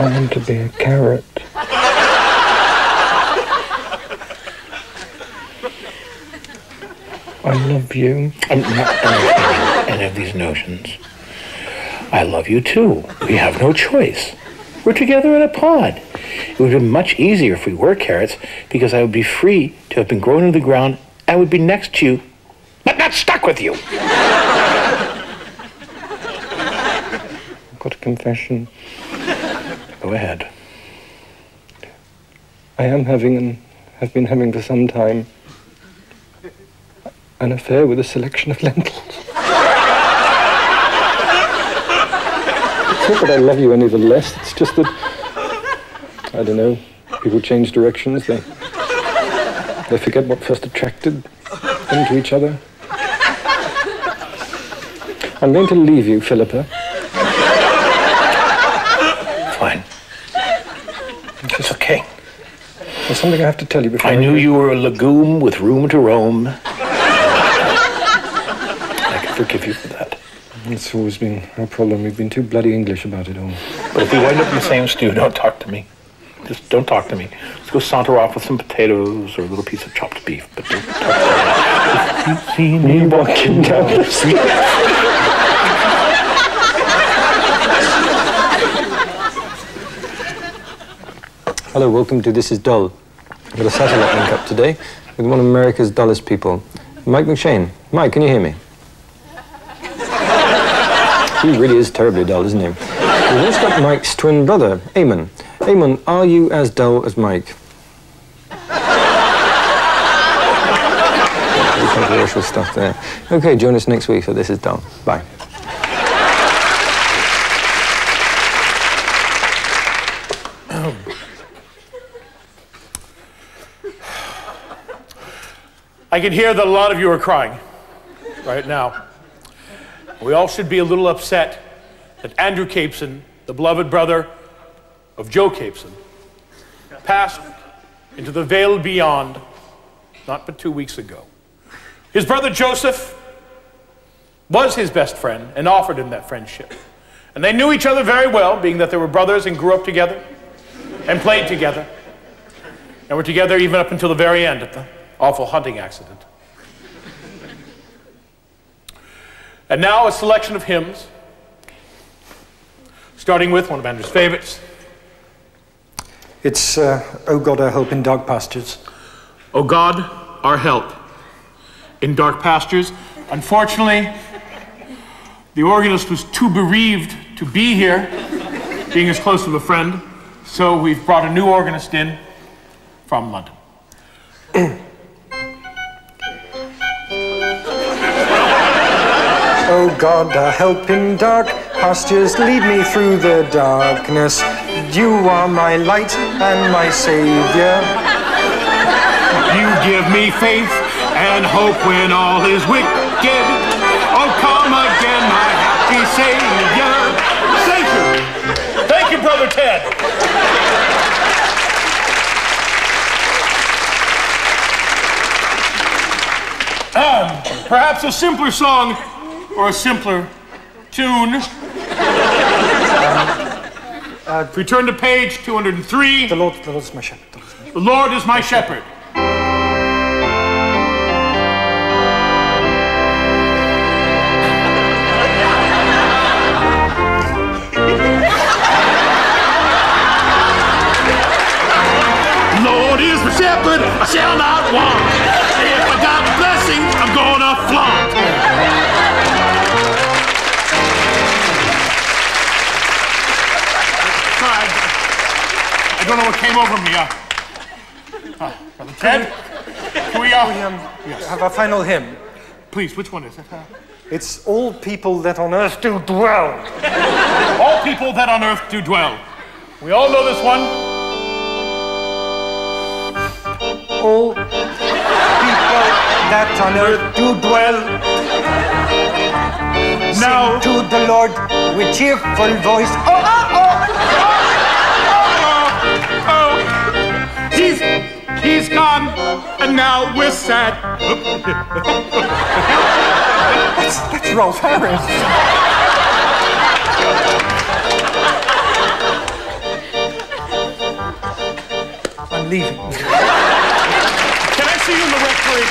plan to be a carrot. I love you. I'm not any of these notions. I love you too. We have no choice. We're together in a pod. It would have been much easier if we were carrots because I would be free to have been grown into the ground. I would be next to you, but not stuck with you. I've got a confession. Go ahead. I am having and have been having for some time an affair with a selection of lentils. it's not that I love you any the less, it's just that, I don't know, people change directions, they, they forget what first attracted them to each other. I'm going to leave you, Philippa. Fine. It's okay. There's something I have to tell you before I knew you were a legume with room to roam. I can forgive you for that. It's always been our problem. We've been too bloody English about it all. But if we wind up in the same stew, don't talk to me. Just don't talk to me. Let's go saunter off with some potatoes or a little piece of chopped beef. But don't talk to me. If you see me walking down the street. Hello, welcome to This Is Dull. I've got a satellite link up today with one of America's dullest people, Mike McShane. Mike, can you hear me? he really is terribly dull, isn't he? We've also got Mike's twin brother, Eamon. Eamon, are you as dull as Mike? Controversial stuff there. Okay, join us next week for This Is Dull. Bye. I can hear that a lot of you are crying right now. We all should be a little upset that Andrew Capeson, the beloved brother of Joe Capeson, passed into the veil beyond not but two weeks ago. His brother Joseph was his best friend and offered him that friendship. And they knew each other very well, being that they were brothers and grew up together and played together and were together even up until the very end at the awful hunting accident. And now a selection of hymns, starting with one of Andrew's favorites. It's uh, Oh God, our help in dark pastures. O God, our help in dark pastures. Unfortunately, the organist was too bereaved to be here, being as close to a friend, so we've brought a new organist in from London. Oh God, our help in dark pastures, lead me through the darkness. You are my light and my Savior. You give me faith and hope when all is wicked. Oh, come again, my happy Savior. Thank you. Thank you, Brother Ted. Um, perhaps a simpler song or a simpler tune. if we turn to page 203. The Lord, the Lord is my shepherd. The Lord is my shepherd. The Lord is my shepherd. Lord is my shepherd, I shall not want. Came over me. Uh, uh, Brother Ted, can we, uh, We um, have a final hymn. please, which one is it? Uh, It's all people that on earth do dwell. all people that on earth do dwell. We all know this one. All people that on earth do dwell. Now, Sing to the Lord with cheerful voice. Oh, oh, oh. oh, He's gone, and now we're sad. that's, that's Rolf Harris. I'm leaving. Can I see you in the rectory?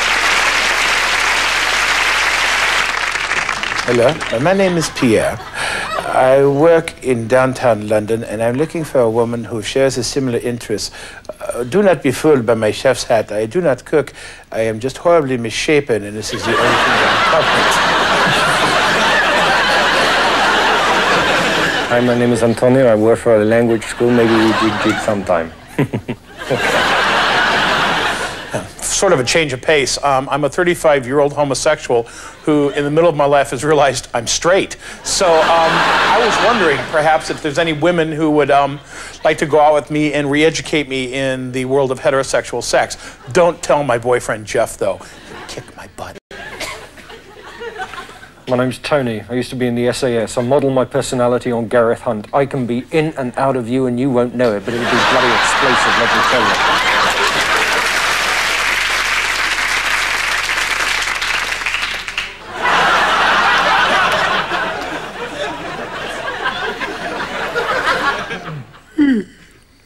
Hello, uh, my name is Pierre. I work in downtown London and I'm looking for a woman who shares a similar interest. Uh, do not be fooled by my chef's hat. I do not cook. I am just horribly misshapen and this is the only thing I'm Hi, my name is Antonio. I work for a language school. Maybe we jig jig sometime. Sort of a change of pace. Um, I'm a 35 year old homosexual who, in the middle of my life, has realized I'm straight. So um, I was wondering, perhaps, if there's any women who would um, like to go out with me and re educate me in the world of heterosexual sex. Don't tell my boyfriend Jeff, though. Kick my butt. My name's Tony. I used to be in the SAS. I model my personality on Gareth Hunt. I can be in and out of you and you won't know it, but it'll be bloody explosive, let me tell you.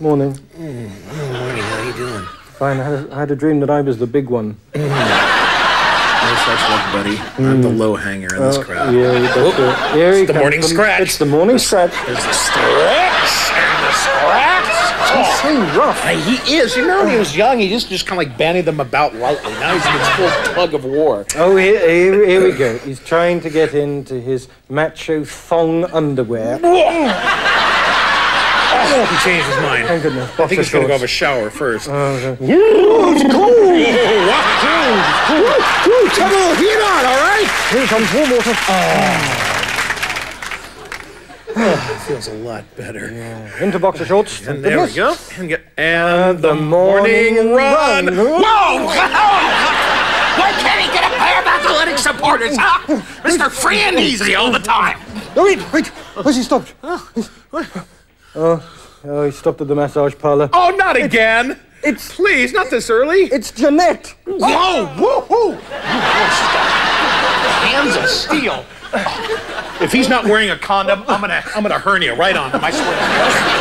Morning. Morning, how are you doing? Fine. I had, a, I had a dream that I was the big one. No such luck, buddy. I'm the hmm. low hanger in this oh, crowd. Yeah, that's it. Here he the morning from- scratch. It's the morning scratch. There's the stretch and the scratch. He's so rough. Hey, he is. You know, when he was young, he just just kind of like bandied them about lightly. Now he's in this full tug of war. Oh, here, here, here we go. He's trying to get into his macho thong underwear. Oh, he changed his mind. Thank goodness. I think he's going to go have a shower first. Oh, shorts. Come on, heat on, all right? Here comes warm water. Ah. Ah. Feels a lot better. Yeah. Into boxer shorts. thank And there we go. And, get, and the morning run. Whoa! Why can't he get a pair of athletic supporters, huh? Mr. Free and Easy all the time. Oh, wait, wait. Where's he stopped? Oh, oh, he stopped at the massage parlor. Oh, not again. It's Please, not this early. it's Jeanette. Whoa! Woohoo! Hands of steel. If he's not wearing a condom, I'm gonna I'm gonna hernia right on him. I swear.